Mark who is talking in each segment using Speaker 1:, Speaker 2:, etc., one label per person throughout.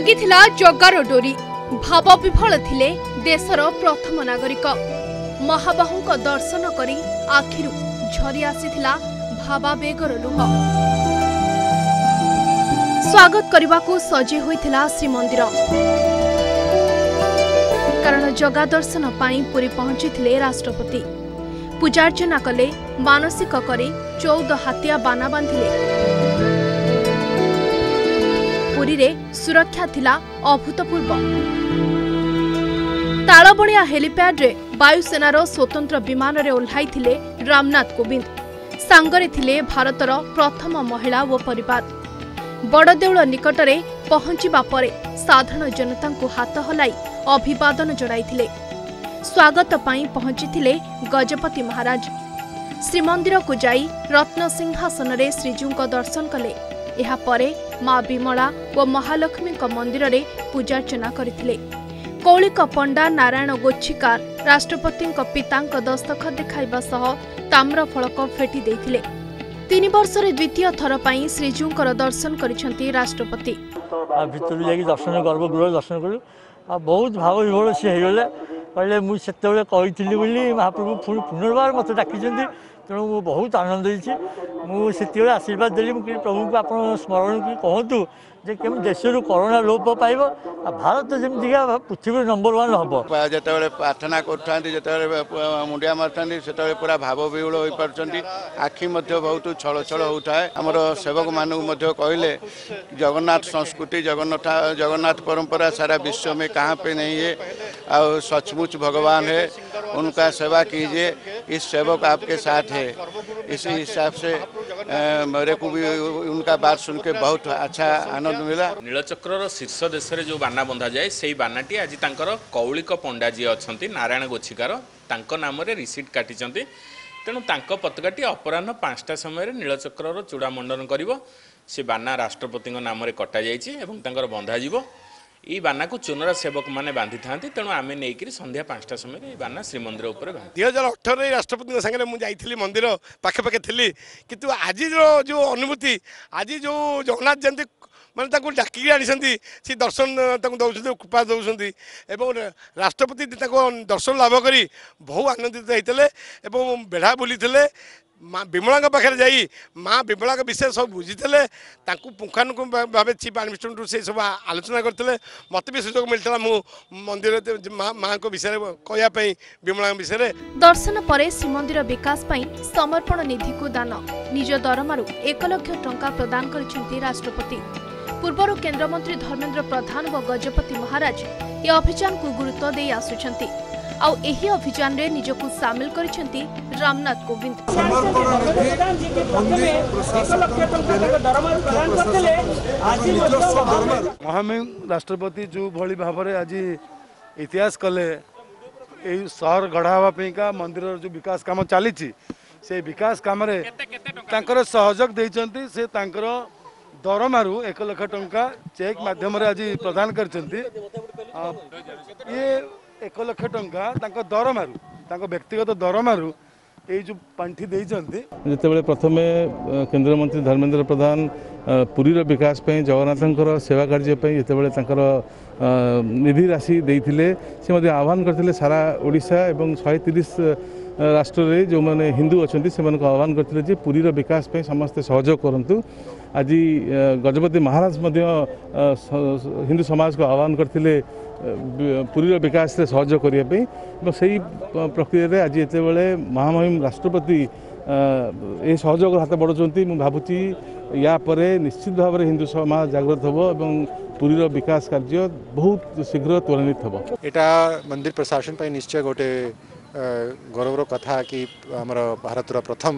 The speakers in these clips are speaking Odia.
Speaker 1: ଲାଗିଥିଲା ଜଗାର ଡୋରି ଭାବ ବିଭଳ ଥିଲେ ଦେଶର ପ୍ରଥମ ନାଗରିକ। ମହାବାହୁଙ୍କ ଦର୍ଶନ କରି ଆଖିରୁ ଝରି ଆସିଥିଲା ଭାବାବେଗର ଲୁହ। ସ୍ୱାଗତ କରିବାକୁ ସଜେଇ ହୋଇଥିଲା ଶ୍ରୀମନ୍ଦିର। କାରଣ ଜଗା ଦର୍ଶନ ପାଇଁ ପୁରୀ ପହଞ୍ଚିଥିଲେ ରାଷ୍ଟ୍ରପତି। ପୂଜାର୍ଚ୍ଚନା କଲେ ମାନସିକ କରି ଚଉଦ ହାତିଆ ବାନା ବାନ୍ଧିଲେ। ପୁରୀରେ ସୁରକ୍ଷା ଥିଲା ଅଭୂତପୂର୍ବ। ତାଳବଣିଆ ହେଲିପ୍ୟାଡ୍ରେ ବାୟୁସେନାର ସ୍ୱତନ୍ତ୍ର ବିମାନରେ ଓହ୍ଲାଇଥିଲେ ରାମନାଥ କୋବିନ୍ଦ। ସାଙ୍ଗରେ ଥିଲେ ଭାରତର ପ୍ରଥମ ମହିଳା ଓ ପରିବାର। ବଡ଼ଦେଉଳ ନିକଟରେ ପହଞ୍ଚିବା ପରେ ସାଧାରଣ ଜନତାଙ୍କୁ ହାତ ହଲାଇ ଅଭିବାଦନ ଜଣାଇଥିଲେ। ସ୍ୱାଗତ ପାଇଁ ପହଞ୍ଚିଥିଲେ ଗଜପତି ମହାରାଜ। ଶ୍ରୀମନ୍ଦିରକୁ ଯାଇ ରତ୍ନସିଂହାସନରେ ଶ୍ରୀଜୀଉଙ୍କ ଦର୍ଶନ କଲେ। ଏହାପରେ ମା ବିମଳା ଓ ମହାଲକ୍ଷ୍ମୀଙ୍କ ମନ୍ଦିରରେ ପୂଜାର୍ଚ୍ଚନା କରିଥିଲେ। କୌଳିକ ପଣ୍ଡା ନାରାୟଣ ଗୋଚ୍ଛିକାର ରାଷ୍ଟ୍ରପତିଙ୍କ ପିତାଙ୍କ ଦସ୍ତଖତ ଦେଖାଇବା ସହ ତାମ୍ର ଫଳକ ଫେଟି ଦେଇଥିଲେ। ତିନି ବର୍ଷରେ ଦ୍ୱିତୀୟ ଥର ପାଇଁ ଶ୍ରୀଜୀଉଙ୍କର ଦର୍ଶନ କରିଛନ୍ତି ରାଷ୍ଟ୍ରପତି।
Speaker 2: ଆଉ ଭିତରକୁ ଯାଇକି ଦର୍ଶନ ଗର୍ଭଗୃହ ଦର୍ଶନ କଲୁ ଆଉ ବହୁତ ଭାବ ବିଭୋଳ ସିଏ ହେଇଗଲେ। କହିଲେ ମୁଁ ସେତେବେଳେ କହିଥିଲି ବୋଲି ମହାପ୍ରଭୁ ପୁଣି ପୁନର୍ବାର ମୋତେ ଡାକିଛନ୍ତି ତେଣୁ ମୁଁ ବହୁତ ଆନନ୍ଦ ହେଇଛି ମୁଁ ସେତେବେଳେ ଆଶୀର୍ବାଦ ଦେଲି ମୁଁ କହିଲି ପ୍ରଭୁଙ୍କୁ ଆପଣ ସ୍ମରଣ କରି କହନ୍ତୁ ଯେ କେମିତି ଦେଶରୁ କରୋନା ଲୋପ ପାଇବ ଆଉ ଭାରତ ଯେମିତିକା ପୃଥିବୀର ନମ୍ବର ୱାନ୍ ହେବ
Speaker 3: ଯେତେବେଳେ ପ୍ରାର୍ଥନା କରୁଥାନ୍ତି ଯେତେବେଳେ ମୁଣ୍ଡିଆ ମାରୁଥାନ୍ତି ସେତେବେଳେ ପୁରା ଭାବ ବିହୁଳ ହୋଇପାରୁଛନ୍ତି ଆଖି ମଧ୍ୟ ବହୁତ ଛଳ ଛଳ ହେଉଥାଏ ଆମର ସେବକମାନଙ୍କୁ ମଧ୍ୟ କହିଲେ ଜଗନ୍ନାଥ ସଂସ୍କୃତି ଜଗନ୍ନାଥ ଜଗନ୍ନାଥ परंपरा सारा विश्व में कहाँ पे नहीं है और सचमुच भगवान है उनका सेवा कीजिए इस सेवक आपके साथ है इसी हिसाब से अ, मेरे को भी उनका बात सुन के बहुत अच्छा आनंद मिला
Speaker 4: ନୀଳଚକ୍ରର ଶୀର୍ଷ ଦେଶରେ ଯେଉଁ ବାନା ବନ୍ଧାଯାଏ ସେଇ ବାନାଟି ଆଜି ତାଙ୍କର କୌଳିକ ପଣ୍ଡା ଯିଏ ଅଛନ୍ତି ନାରାୟଣ ଗୋଛିକାର ତାଙ୍କ ନାମରେ ରିସିଟ୍ କାଟିଛନ୍ତି ତେଣୁ ତାଙ୍କ ପତାକାଟି ଅପରାହ୍ନ ପାଞ୍ଚଟା ସମୟରେ ନୀଳଚକ୍ରର ଚୂଡ଼ାମଣ୍ଡନ କରିବ ସେ ବାନା ରାଷ୍ଟ୍ରପତିଙ୍କ ନାମରେ କଟାଯାଇଛି ଏବଂ ତାଙ୍କର ବନ୍ଧାଯିବ ଏଇ ବାନାକୁ ଚୁନରା ସେବକମାନେ ବାନ୍ଧିଥାନ୍ତି ତେଣୁ ଆମେ ନେଇକରି ସନ୍ଧ୍ୟା ପାଞ୍ଚଟା ସମୟରେ ଏଇ ବାନା ଶ୍ରୀମନ୍ଦିର ଉପରେ ବାନ୍ଧି।
Speaker 5: ଦୁଇ ହଜାର ଅଠରରେ ରାଷ୍ଟ୍ରପତିଙ୍କ ସାଙ୍ଗରେ ମୁଁ ଯାଇଥିଲି ମନ୍ଦିର ପାଖେ ପାଖେ ଥିଲି। କିନ୍ତୁ ଆଜିର ଯେଉଁ ଅନୁଭୂତି ଆଜି ଯେଉଁ ଜଗନ୍ନାଥ ଯେମିତି ମାନେ ତାଙ୍କୁ ଡାକିକି ଆଣିଛନ୍ତି ସେ ଦର୍ଶନ ତାଙ୍କୁ ଦେଉଛନ୍ତି କୃପା ଦେଉଛନ୍ତି ଏବଂ ରାଷ୍ଟ୍ରପତି ତାଙ୍କ ଦର୍ଶନ ଲାଭ କରି ବହୁ ଆନନ୍ଦିତ ହେଇଥିଲେ ଏବଂ ବେଢ଼ା ବୁଲିଥିଲେ। ମା ବିମଳାଙ୍କ ପାଖରେ ଯାଇ ମା ବିମଳାଙ୍କ ବିଷୟରେ ସବୁ ବୁଝିଥିଲେ। ତାଙ୍କୁ ପୁଙ୍ଖାନୁପୁଙ୍ଖ ଭାବେ ଚିଫ୍ ଆଡମିନିଷ୍ଟ୍ରେଟରୁ ସେ ସବୁ ଆଲୋଚନା କରିଥିଲେ। ମୋତେ ବି ସୁଯୋଗ ମିଳିଥିଲା ମୁଁ ମନ୍ଦିରରେ ମା- ମାଙ୍କ ବିଷୟରେ କହିବା ପାଇଁ ବିମଳାଙ୍କ ବିଷୟରେ।
Speaker 1: ଦର୍ଶନ ପରେ ଶ୍ରୀମନ୍ଦିର ବିକାଶ ପାଇଁ ସମର୍ପଣ ନିଧିକୁ ଦାନ। ନିଜ ଦରମାରୁ ଏକ ଲକ୍ଷ ଟଙ୍କା ପ୍ରଦାନ କରିଛନ୍ତି ରାଷ୍ଟ୍ରପତି। ପୂର୍ବରୁ କେନ୍ଦ୍ରମନ୍ତ୍ରୀ ଧର୍ମେନ୍ଦ୍ର ପ୍ରଧାନ ଓ ଗଜପତି ମହାରାଜ ଏ ଅଭିଯାନକୁ ଗୁରୁତ୍ୱ ଦେଇ ଆସୁଛନ୍ତି। ଆଉ ଏହି ଅଭିଯାନରେ ନିଜକୁ ସାମିଲ କରିଛନ୍ତି ରାମନାଥ କୋବିନ୍ଦ।
Speaker 6: ମହାମହିମ ରାଷ୍ଟ୍ରପତି ଯେଉଁଭଳି ଭାବରେ ଆଜି ଇତିହାସ କଲେ ଏହି ସହର ଗଢ଼ା ହେବା ପାଇଁକା ମନ୍ଦିରର ଯେଉଁ ବିକାଶ କାମ ଚାଲିଛି ସେ ବିକାଶ କାମରେ ତାଙ୍କର ସହଯୋଗ ଦେଇଛନ୍ତି ସେ ତାଙ୍କର ଦରମାରୁ ଏକ ଲକ୍ଷ ଟଙ୍କା ଚେକ୍ ମାଧ୍ୟମରେ ଆଜି ପ୍ରଦାନ କରିଛନ୍ତି। ଇଏ ଏକ ଲକ୍ଷ ଟଙ୍କା ତାଙ୍କ ଦରମାରୁ ତାଙ୍କ ବ୍ୟକ୍ତିଗତ ଦରମାରୁ ଏଇ ଯେଉଁ ପାଣ୍ଠି ଦେଇଛନ୍ତି
Speaker 7: ଯେତେବେଳେ ପ୍ରଥମେ ଅ, କେନ୍ଦ୍ରମନ୍ତ୍ରୀ ଧର୍ମେନ୍ଦ୍ର ପ୍ରଧାନ ଅ, ପୁରୀର ବିକାଶ ପାଇଁ ଜଗନ୍ନାଥଙ୍କର ସେବା କାର୍ଯ୍ୟ ପାଇଁ ଯେତେବେଳେ ତାଙ୍କର ଅ, ନିଧି ରାଶି ଦେଇଥିଲେ ସେ ମଧ୍ୟ ଆହ୍ୱାନ କରିଥିଲେ ସାରା ଓଡ଼ିଶା ଏବଂ ଶହେ ତିରିଶ ରାଷ୍ଟ୍ରରେ ଯେଉଁମାନେ ହିନ୍ଦୁ ଅଛନ୍ତି ସେମାନଙ୍କୁ ଆହ୍ୱାନ କରିଥିଲେ ଯେ ପୁରୀର ବିକାଶ ପାଇଁ ସମସ୍ତେ ସହଯୋଗ କରନ୍ତୁ ଆଜି ଅ, ଗଜପତି ମହାରାଜ ମଧ୍ୟ ଅ, ସ- ସ- ହିନ୍ଦୁ ସମାଜକୁ ଆହ୍ୱାନ କରିଥିଲେ ଅ, ବି- ପୁରୀର ବିକାଶରେ ସହଯୋଗ କରିବା ପାଇଁ ଏବଂ ସେହି ପ୍ରକ୍ରିୟାରେ ଆଜି ଯେତେବେଳେ ମହାମହିମ ରାଷ୍ଟ୍ରପତି ଏ ସହଯୋଗର ହାତ ବଢ଼ାଉଛନ୍ତି ମୁଁ ଭାବୁଛି ୟା ପରେ ନିଶ୍ଚିତ ଭାବରେ ହିନ୍ଦୁ ସମାଜ ଜାଗ୍ରତ ହେବ ଏବଂ ପୁରୀର ବିକାଶ କାର୍ଯ୍ୟ ବହୁତ ଶୀଘ୍ର ତ୍ୱରାନ୍ୱିତ ହେବ।
Speaker 8: ଏଇଟା ମନ୍ଦିର ପ୍ରଶାସନ ପାଇଁ ନିଶ୍ଚୟ ଗୋଟେ ଗୌରବର କଥା କି ଆମର ଭାରତର ପ୍ରଥମ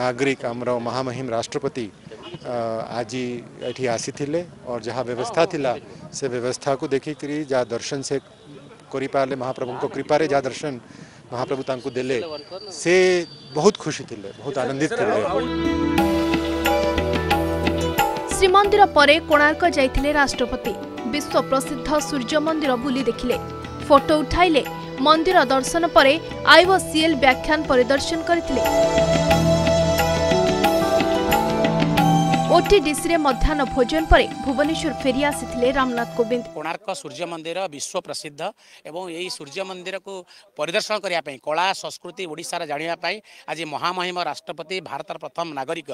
Speaker 8: ନାଗରିକ ଆମର ମହାମହିମ ରାଷ୍ଟ୍ରପତି आज ये आसी और जहाँ व्यवस्था थिला से व्यवस्था को देख कर जहाँ दर्शन से करें महाप्रभु कृपार जहाँ दर्शन महाप्रभु ताकि दे बहुत खुशी थे बहुत आनंदित
Speaker 1: श्रीमंदिर पर कोणार्क जाते राष्ट्रपति विश्व प्रसिद्ध सूर्य मंदिर बुली देखिले फ़ोटो उठाइले मंदिर दर्शन पर आईओसीएल व्याख्यान परिदर्शन करते ଓଟିଡିସିରେ ମଧ୍ୟାହ୍ନ ଭୋଜନ ପରେ ଭୁବନେଶ୍ୱର ଫେରି ଆସିଥିଲେ ରାମନାଥ କୋବିନ୍ଦ।
Speaker 9: କୋଣାର୍କ ସୂର୍ଯ୍ୟ ମନ୍ଦିର ବିଶ୍ୱ ପ୍ରସିଦ୍ଧ ଏବଂ ଏହି ସୂର୍ଯ୍ୟ ମନ୍ଦିରକୁ ପରିଦର୍ଶନ କରିବା ପାଇଁ କଳା ସଂସ୍କୃତି ଓଡ଼ିଶାର ଜାଣିବା ପାଇଁ ଆଜି ମହାମହିମ ରାଷ୍ଟ୍ରପତି ଭାରତର ପ୍ରଥମ ନାଗରିକ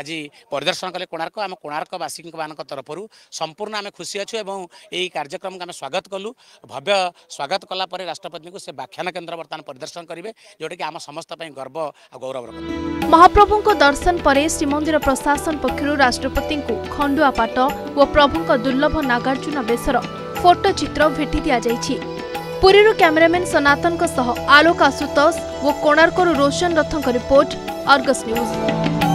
Speaker 9: ଆଜି ପରିଦର୍ଶନ କଲେ କୋଣାର୍କ। ଆମ କୋଣାର୍କବାସୀମାନଙ୍କ ତରଫରୁ ସମ୍ପୂର୍ଣ୍ଣ ଆମେ ଖୁସି ଅଛୁ ଏବଂ ଏହି କାର୍ଯ୍ୟକ୍ରମକୁ ଆମେ ସ୍ୱାଗତ କଲୁ। ଭବ୍ୟ ସ୍ୱାଗତ କଲା ପରେ ରାଷ୍ଟ୍ରପତିଙ୍କୁ ସେ ବ୍ୟାଖ୍ୟାନ କେନ୍ଦ୍ର ବର୍ତ୍ତମାନ ପରିଦର୍ଶନ କରିବେ ଯେଉଁଟାକି ଆମ ସମସ୍ତ ପାଇଁ ଗର୍ବ ଆଉ ଗୌରବର କଥା।
Speaker 1: ମହାପ୍ରଭୁଙ୍କ ଦର୍ଶନ ପରେ ଶ୍ରୀମନ୍ଦିର ପ୍ରଶାସନ ପକ୍ଷରୁ ରାଷ୍ଟ୍ରପତିଙ୍କୁ ଖଣ୍ଡୁଆ ପାଟ ଓ ପ୍ରଭୁଙ୍କ ଦୁର୍ଲଭ ନାଗାର୍ଜୁନ ବେଶର ଫଟୋ ଚିତ୍ର ଭେଟି ଦିଆଯାଇଛି। ପୁରୀରୁ କ୍ୟାମେରାମ୍ୟାନ୍ ସନାତନଙ୍କ ସହ ଆଲୋକ ଆଶୁତୋଷ ଓ କୋଣାର୍କରୁ ରୋଶନ ରଥଙ୍କ ରିପୋର୍ଟ ଅର୍ଗସ୍ ନ୍ୟୁଜ୍